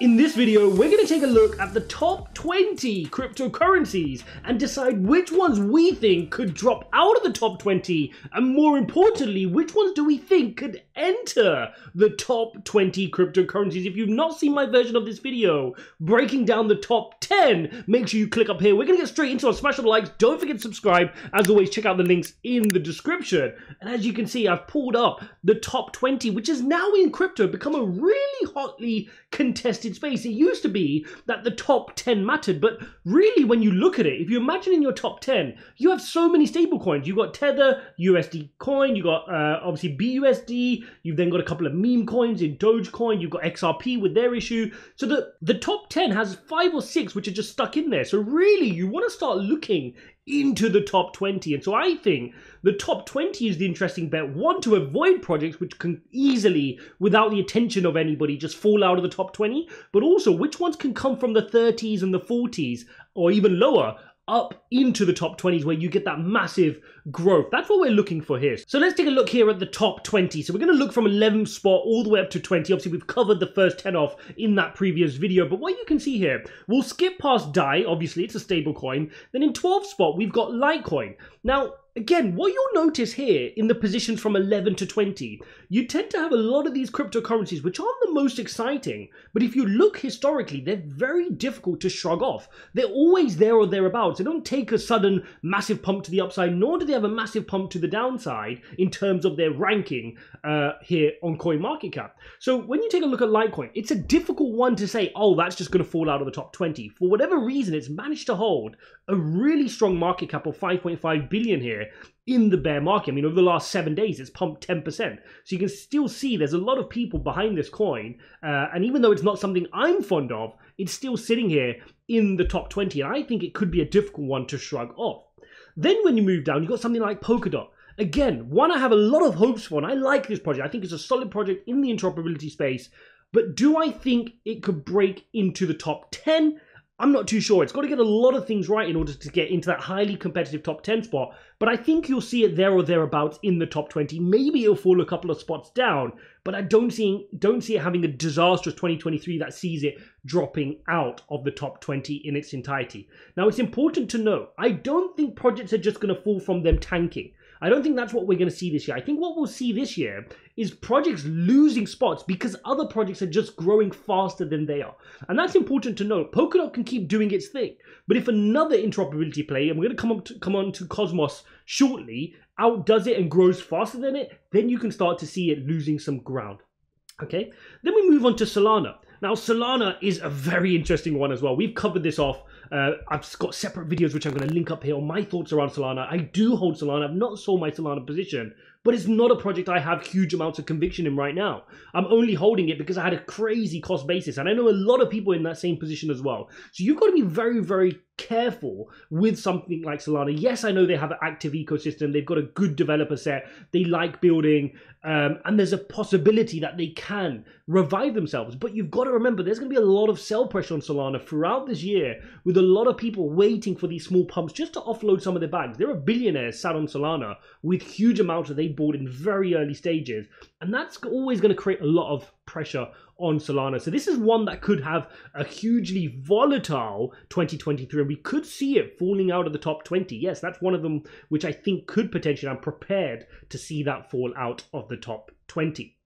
In this video, we're going to take a look at the top 20 cryptocurrencies and decide which ones we think could drop out of the top 20 and more importantly, which ones do we think could enter the top 20 cryptocurrencies. If you've not seen my version of this video breaking down the top 10, make sure you click up here. We're going to get straight into it. Smash the likes. Don't forget to subscribe. As always, check out the links in the description. And as you can see, I've pulled up the top 20, which is now in crypto become a really hotly contested space. It used to be that the top 10 mattered, but really when you look at it, if you imagine in your top 10, you have so many stable coins. You've got Tether, USD coin, you've got uh, obviously BUSD, you've then got a couple of meme coins in Dogecoin, you've got XRP with their issue. So the, the top 10 has five or six which are just stuck in there. So really you want to start looking into the top 20. And so I think the top 20 is the interesting bet. One, to avoid projects which can easily, without the attention of anybody, just fall out of the top 20, but also which ones can come from the 30s and the 40s or even lower up into the top 20s where you get that massive growth. That's what we're looking for here. So let's take a look here at the top 20. So we're going to look from 11th spot all the way up to 20. Obviously, we've covered the first 10 off in that previous video. But what you can see here, we'll skip past DAI. Obviously, it's a stable coin. Then in 12th spot, we've got Litecoin. Now, Again, what you'll notice here in the positions from 11 to 20, you tend to have a lot of these cryptocurrencies which aren't the most exciting, but if you look historically, they're very difficult to shrug off. They're always there or thereabouts. They don't take a sudden massive pump to the upside, nor do they have a massive pump to the downside in terms of their ranking uh, here on CoinMarketCap. So when you take a look at Litecoin, it's a difficult one to say, oh, that's just going to fall out of the top 20. For whatever reason, it's managed to hold a really strong market cap of 5.5 billion here in the bear market. I mean, over the last seven days, it's pumped 10%. So you can still see there's a lot of people behind this coin. Uh, and even though it's not something I'm fond of, it's still sitting here in the top 20. And I think it could be a difficult one to shrug off. Then when you move down, you've got something like Polkadot. Again, one I have a lot of hopes for, and I like this project. I think it's a solid project in the interoperability space. But do I think it could break into the top 10? I'm not too sure. It's got to get a lot of things right in order to get into that highly competitive top 10 spot. But I think you'll see it there or thereabouts in the top 20. Maybe it'll fall a couple of spots down, but I don't see don't see it having a disastrous 2023 that sees it dropping out of the top 20 in its entirety. Now it's important to note, I don't think projects are just going to fall from them tanking. I don't think that's what we're going to see this year. I think what we'll see this year is projects losing spots because other projects are just growing faster than they are. And that's important to note. Polkadot can keep doing its thing. But if another interoperability play, and we're going to come, up to, come on to Cosmos shortly, outdoes it and grows faster than it, then you can start to see it losing some ground. Okay, then we move on to Solana. Now, Solana is a very interesting one as well. We've covered this off. Uh, I've got separate videos which I'm going to link up here on my thoughts around Solana. I do hold Solana. I've not sold my Solana position, but it's not a project I have huge amounts of conviction in right now. I'm only holding it because I had a crazy cost basis, and I know a lot of people in that same position as well. So you've got to be very, very careful with something like Solana. Yes, I know they have an active ecosystem, they've got a good developer set, they like building, um, and there's a possibility that they can revive themselves. But you've got to remember there's going to be a lot of sell pressure on Solana throughout this year, with a lot of people waiting for these small pumps just to offload some of their bags. There are billionaires sat on Solana with huge amounts that they bought in very early stages, and that's always going to create a lot of pressure on Solana. So this is one that could have a hugely volatile 2023 and we could see it falling out of the top 20. Yes, that's one of them which I think could potentially, I'm prepared to see that fall out of the top 20.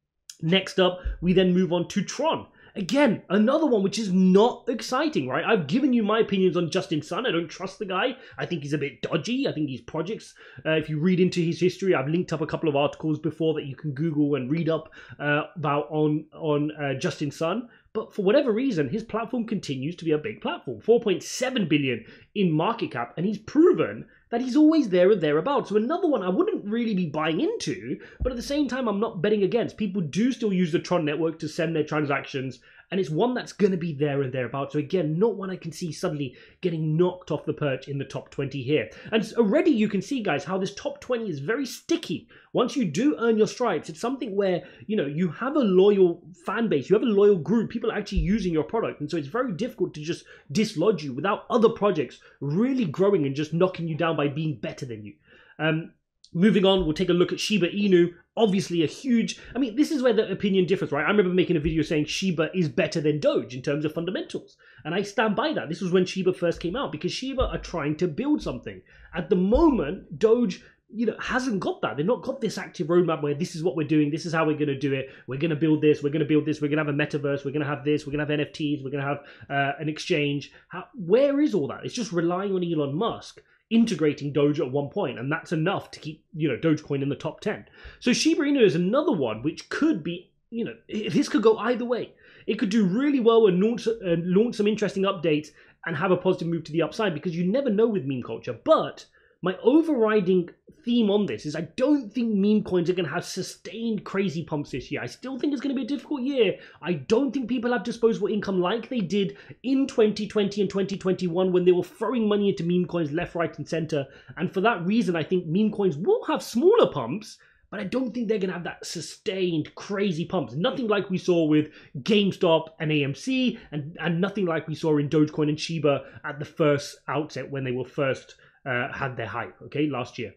Next up, we then move on to Tron. Again, another one which is not exciting, right? I've given you my opinions on Justin Sun. I don't trust the guy. I think he's a bit dodgy. I think his projects, uh, if you read into his history, I've linked up a couple of articles before that you can Google and read up uh, about on on uh, Justin Sun. But for whatever reason, his platform continues to be a big platform 4.7 billion in market cap, and he's proven that he's always there or thereabouts. So another one I wouldn't really be buying into, but at the same time, I'm not betting against. People do still use the Tron network to send their transactions and it's one that's going to be there and thereabouts. So again, not one I can see suddenly getting knocked off the perch in the top 20 here. And already you can see, guys, how this top 20 is very sticky. Once you do earn your stripes, it's something where, you know, you have a loyal fan base, you have a loyal group, people are actually using your product. And so it's very difficult to just dislodge you without other projects really growing and just knocking you down by being better than you. Um, Moving on, we'll take a look at Shiba Inu. Obviously, a huge. I mean, this is where the opinion differs, right? I remember making a video saying Shiba is better than Doge in terms of fundamentals. And I stand by that. This was when Shiba first came out because Shiba are trying to build something. At the moment, Doge you know hasn't got that they've not got this active roadmap where this is what we're doing this is how we're going to do it we're going to build this we're going to build this we're going to have a metaverse we're going to have this we're going to have nfts we're going to have uh, an exchange how, where is all that it's just relying on elon musk integrating Doge at one point, and that's enough to keep you know Dogecoin in the top ten. So Shiba Inu is another one which could be you know this could go either way. It could do really well and launch uh, launch some interesting updates and have a positive move to the upside because you never know with meme culture, but my overriding theme on this is I don't think meme coins are going to have sustained crazy pumps this year. I still think it's going to be a difficult year. I don't think people have disposable income like they did in 2020 and 2021 when they were throwing money into meme coins left, right, and center. And for that reason, I think meme coins will have smaller pumps. But I don't think they're going to have that sustained crazy pumps. Nothing like we saw with GameStop and AMC, and, and nothing like we saw in Dogecoin and Shiba at the first outset when they were first uh, had their hype, okay, last year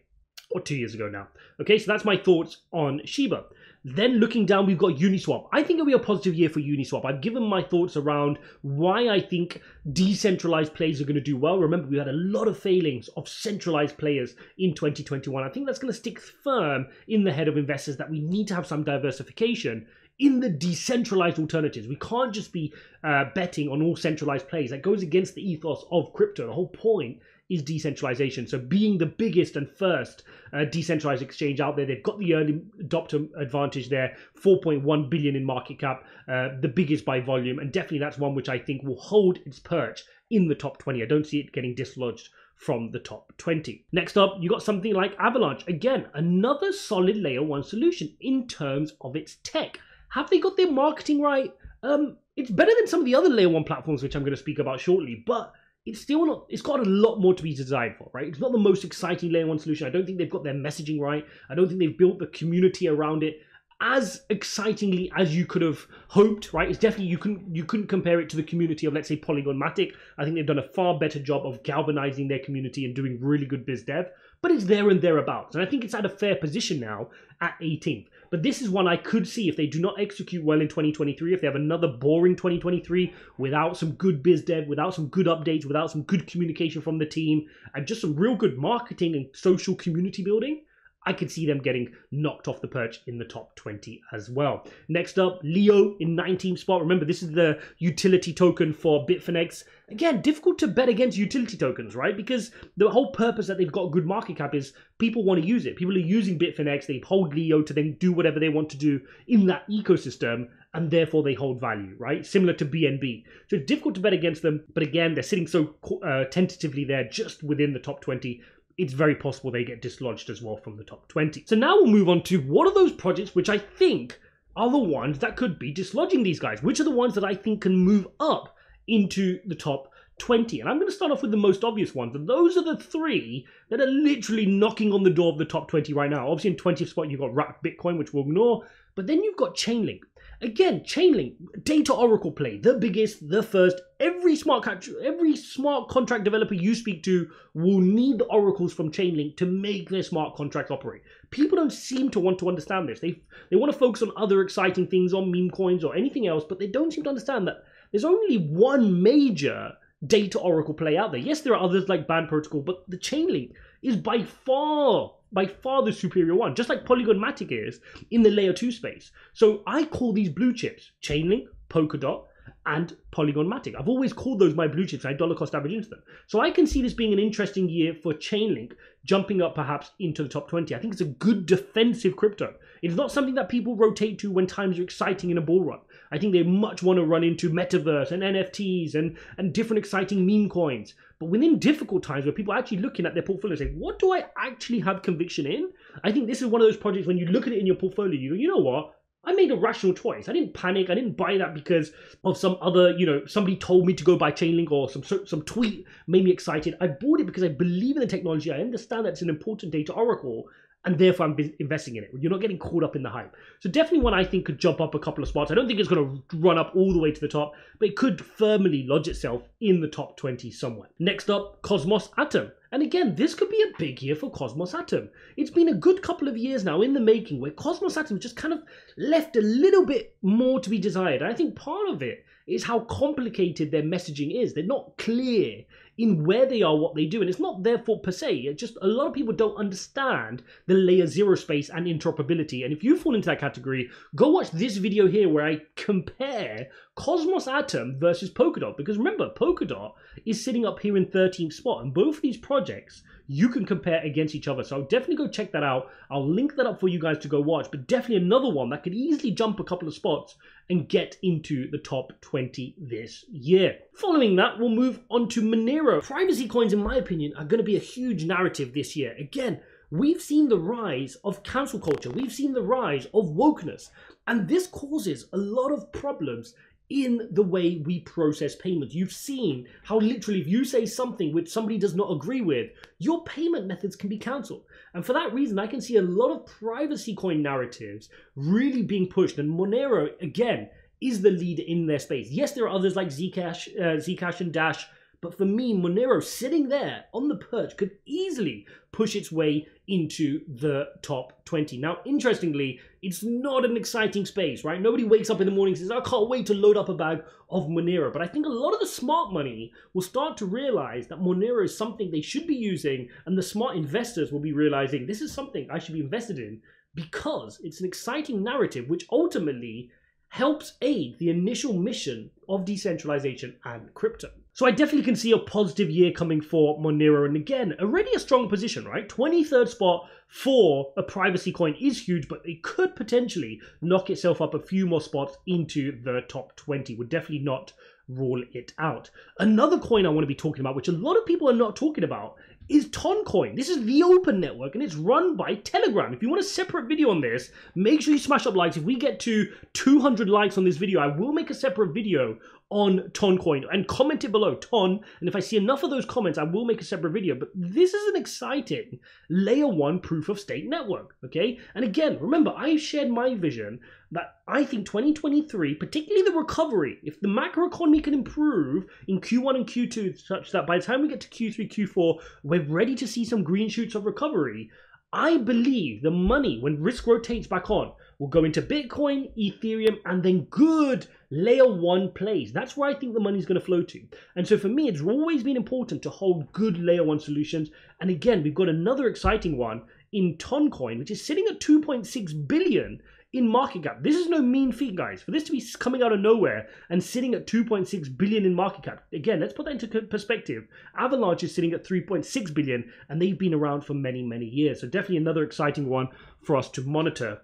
or two years ago now. Okay, so that's my thoughts on Shiba. Then looking down, we've got Uniswap. I think it'll be a positive year for Uniswap. I've given my thoughts around why I think decentralized players are going to do well. Remember, we had a lot of failings of centralized players in 2021. I think that's going to stick firm in the head of investors that we need to have some diversification in the decentralized alternatives. We can't just be uh, betting on all centralized plays. That goes against the ethos of crypto. The whole point is decentralization. So being the biggest and first uh, decentralized exchange out there, they've got the early adopter advantage there. 4.1 billion in market cap, uh, the biggest by volume, and definitely that's one which I think will hold its perch in the top 20. I don't see it getting dislodged from the top 20. Next up, you got something like Avalanche. Again, another solid layer one solution in terms of its tech. Have they got their marketing right? Um, it's better than some of the other layer one platforms, which I'm going to speak about shortly, but it's still not it's got a lot more to be designed for right? It's not the most exciting layer one solution. I don't think they've got their messaging right. I don't think they've built the community around it as excitingly as you could have hoped right? It's definitely you couldn't you couldn't compare it to the community of let's say polygon matic. I think they've done a far better job of galvanizing their community and doing really good biz dev but it's there and thereabouts. And I think it's at a fair position now at 18th. But this is one I could see if they do not execute well in 2023, if they have another boring 2023 without some good biz dev, without some good updates, without some good communication from the team, and just some real good marketing and social community building. I could see them getting knocked off the perch in the top 20 as well. Next up, Leo in 19th spot. Remember, this is the utility token for Bitfinex. Again, difficult to bet against utility tokens, right? Because the whole purpose that they've got good market cap is people want to use it. People are using Bitfinex. They hold Leo to then do whatever they want to do in that ecosystem and therefore they hold value, right? Similar to BNB. So it's difficult to bet against them, but again, they're sitting so uh, tentatively there just within the top 20 it's very possible they get dislodged as well from the top 20. So now we'll move on to what are those projects which I think are the ones that could be dislodging these guys? Which are the ones that I think can move up into the top 20? And I'm going to start off with the most obvious ones. And those are the three that are literally knocking on the door of the top 20 right now. Obviously, in 20th spot, you've got Wrapped Bitcoin, which we'll ignore. But then you've got Chainlink. Again, Chainlink, data oracle play, the biggest, the first. Every smart contract, every smart contract developer you speak to will need the oracles from Chainlink to make their smart contracts operate. People don't seem to want to understand this. They they want to focus on other exciting things, on meme coins or anything else, but they don't seem to understand that there's only one major data oracle play out there. Yes, there are others like Band Protocol, but the Chainlink is by far by far the superior one, just like Polygon Matic is in the layer 2 space. So I call these blue chips Chainlink, Polkadot, and Polygon Matic. I've always called those my blue chips. I dollar cost average into them. So I can see this being an interesting year for Chainlink jumping up perhaps into the top 20. I think it's a good defensive crypto. It's not something that people rotate to when times are exciting in a bull run. I think they much want to run into metaverse and NFTs and, and different exciting meme coins. But within difficult times where people are actually looking at their portfolio and say, what do I actually have conviction in? I think this is one of those projects when you look at it in your portfolio, you go, you know what? I made a rational choice. I didn't panic. I didn't buy that because of some other, you know, somebody told me to go buy Chainlink or some some tweet made me excited. I bought it because I believe in the technology. I understand that it's an important data oracle, and therefore I'm investing in it. You're not getting caught up in the hype. So definitely one I think could jump up a couple of spots. I don't think it's going to run up all the way to the top, but it could firmly lodge itself in the top 20 somewhere. Next up, Cosmos Atom. And again, this could be a big year for Cosmos Atom. It's been a good couple of years now in the making where Cosmos Atom just kind of left a little bit more to be desired. And I think part of it is how complicated their messaging is. They're not clear in where they are, what they do. And it's not their fault per se. It's just a lot of people don't understand the layer zero space and interoperability. And if you fall into that category, go watch this video here where I compare Cosmos Atom versus Polkadot. Because remember, Polkadot is sitting up here in 13th spot. And both of these projects you can compare against each other. So definitely go check that out. I'll link that up for you guys to go watch. But definitely another one that could easily jump a couple of spots and get into the top 20 this year. Following that, we'll move on to Monero. Privacy coins, in my opinion, are going to be a huge narrative this year. Again, we've seen the rise of cancel culture, we've seen the rise of wokeness, and this causes a lot of problems in the way we process payments. You've seen how literally if you say something which somebody does not agree with, your payment methods can be cancelled. And for that reason, I can see a lot of privacy coin narratives really being pushed. And Monero, again, is the leader in their space. Yes, there are others like Zcash, uh, Zcash and Dash but for me, Monero sitting there on the perch could easily push its way into the top 20. Now, interestingly, it's not an exciting space, right? Nobody wakes up in the morning and says, I can't wait to load up a bag of Monero. But I think a lot of the smart money will start to realize that Monero is something they should be using, and the smart investors will be realizing this is something I should be invested in because it's an exciting narrative which ultimately helps aid the initial mission of decentralization and crypto. So I definitely can see a positive year coming for Monero. And again, already a strong position, right? 23rd spot for a privacy coin is huge, but it could potentially knock itself up a few more spots into the top 20. Would definitely not rule it out. Another coin I want to be talking about, which a lot of people are not talking about, is Toncoin. This is the open network and it's run by Telegram. If you want a separate video on this, make sure you smash up likes. If we get to 200 likes on this video, I will make a separate video on Toncoin and comment it below, Ton. And if I see enough of those comments, I will make a separate video. But this is an exciting layer one proof of stake network, okay? And again, remember, I shared my vision that I think 2023, particularly the recovery, if the macro economy can improve in Q1 and Q2 such that by the time we get to Q3, Q4, we're ready to see some green shoots of recovery, I believe the money, when risk rotates back on, will go into Bitcoin, Ethereum, and then good layer one plays. That's where I think the money's going to flow to. And so for me, it's always been important to hold good layer one solutions. And again, we've got another exciting one in Toncoin, which is sitting at 2.6 billion in market cap. This is no mean feat, guys. For this to be coming out of nowhere and sitting at 2.6 billion in market cap. Again, let's put that into perspective. Avalanche is sitting at 3.6 billion and they've been around for many, many years. So definitely another exciting one for us to monitor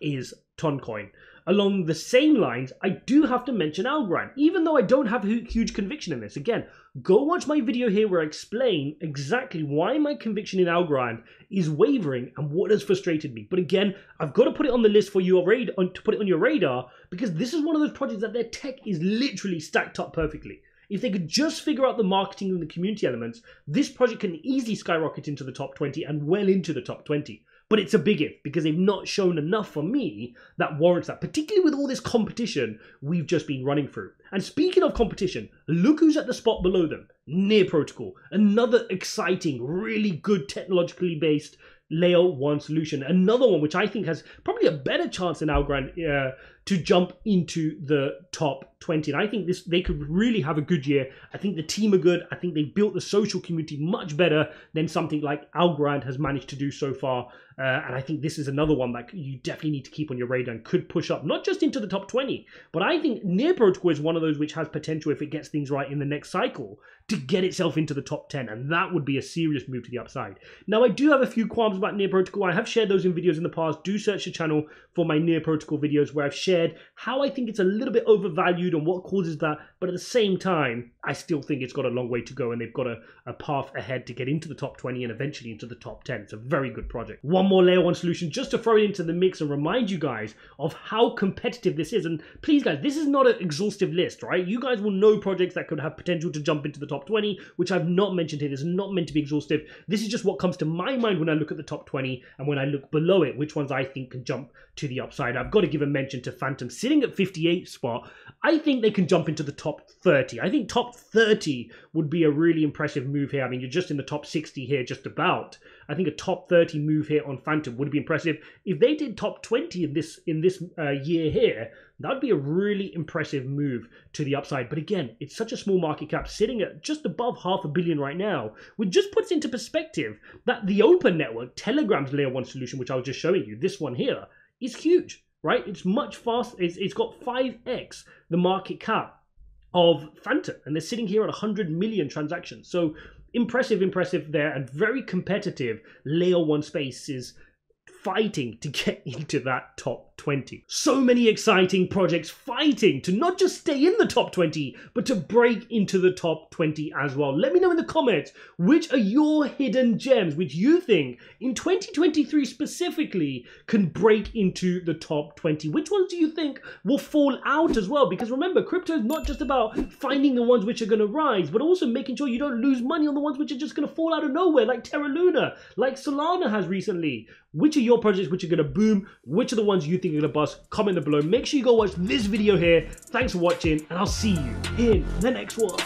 is Toncoin. Along the same lines, I do have to mention Algorand, even though I don't have huge conviction in this. Again, go watch my video here where I explain exactly why my conviction in Algorand is wavering and what has frustrated me. But again, I've got to put it on the list for your radar, to put it on your radar, because this is one of those projects that their tech is literally stacked up perfectly. If they could just figure out the marketing and the community elements, this project can easily skyrocket into the top 20 and well into the top 20. But it's a big if because they've not shown enough for me that warrants that, particularly with all this competition we've just been running through. And speaking of competition, look who's at the spot below them Near Protocol, another exciting, really good technologically based layer one solution. Another one which I think has probably a better chance than Algorand uh, to jump into the top 20. And I think this they could really have a good year. I think the team are good. I think they've built the social community much better than something like Algorand has managed to do so far. Uh, and I think this is another one that you definitely need to keep on your radar and could push up, not just into the top 20, but I think Near Protocol is one of those which has potential if it gets things right in the next cycle to get itself into the top 10. And that would be a serious move to the upside. Now, I do have a few qualms about Near Protocol. I have shared those in videos in the past. Do search the channel for my Near Protocol videos where I've shared how I think it's a little bit overvalued and what causes that. But at the same time, I still think it's got a long way to go and they've got a, a path ahead to get into the top 20 and eventually into the top 10. It's a very good project. One more layer one solution just to throw it into the mix and remind you guys of how competitive this is. And please, guys, this is not an exhaustive list, right? You guys will know projects that could have potential to jump into the top 20, which I've not mentioned here. This is not meant to be exhaustive. This is just what comes to my mind when I look at the top 20 and when I look below it, which ones I think can jump to the upside. I've got to give a mention to Fantom sitting at 58 spot. I think they can jump into the top 30. I think top top 30 would be a really impressive move here. I mean, you're just in the top 60 here, just about. I think a top 30 move here on Fantom would be impressive. If they did top 20 in this in this uh, year here, that would be a really impressive move to the upside. But again, it's such a small market cap, sitting at just above half a billion right now, which just puts into perspective that the open network, Telegram's layer one solution, which I was just showing you, this one here, is huge, right? It's much faster. It's, it's got 5x the market cap of Fantom, and they're sitting here at 100 million transactions. So impressive, impressive there, and very competitive layer one space is fighting to get into that top 20. So many exciting projects fighting to not just stay in the top 20, but to break into the top 20 as well. Let me know in the comments which are your hidden gems which you think in 2023 specifically can break into the top 20. Which ones do you think will fall out as well? Because remember, crypto is not just about finding the ones which are going to rise, but also making sure you don't lose money on the ones which are just going to fall out of nowhere, like Terra Luna, like Solana has recently. Which are your projects which are going to boom? Which are the ones you think are going to bust? Comment below. Make sure you go watch this video here. Thanks for watching, and I'll see you in the next one.